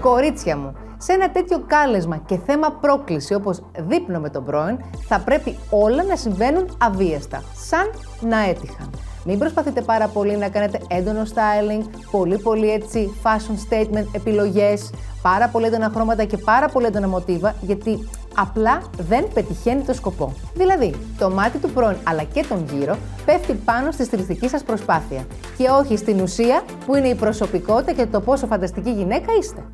Κορίτσια μου, σε ένα τέτοιο κάλεσμα και θέμα πρόκληση όπως δείπνο με τον πρώην, θα πρέπει όλα να συμβαίνουν αβίαστα, σαν να έτυχαν. Μην προσπαθείτε πάρα πολύ να κάνετε έντονο styling, πολύ πολύ έτσι fashion statement επιλογές, πάρα πολύ έντονα χρώματα και πάρα πολύ έντονα μοτίβα, γιατί απλά δεν πετυχαίνει το σκοπό. Δηλαδή, το μάτι του πρώην αλλά και τον γύρο πέφτει πάνω στη στιλιστική σας προσπάθεια και όχι στην ουσία που είναι η προσωπικότητα και το πόσο φανταστική γυναίκα είστε.